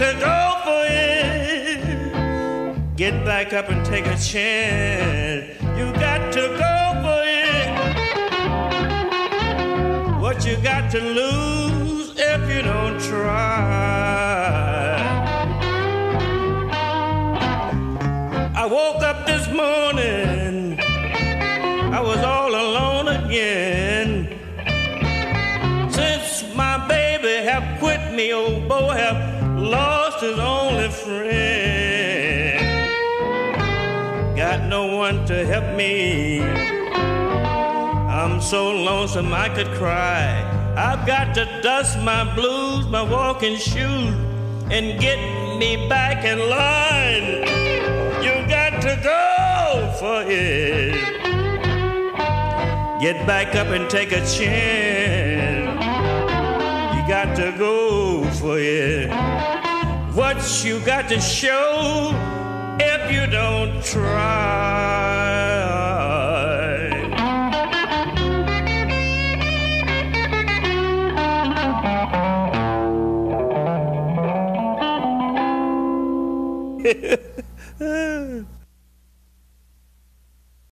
to go for it. Get back up and take a chance. You got to go for it. What you got to lose if you don't try? I woke up this morning, I was all alone again. Since my baby have quit me, old boy have lost his only friend. Got no one to help me. I'm so lonesome I could cry. I've got to dust my blues, my walking shoes, and get me back in line. You got to go for it. Get back up and take a chance. You got to go for it. You got to show if you don't try?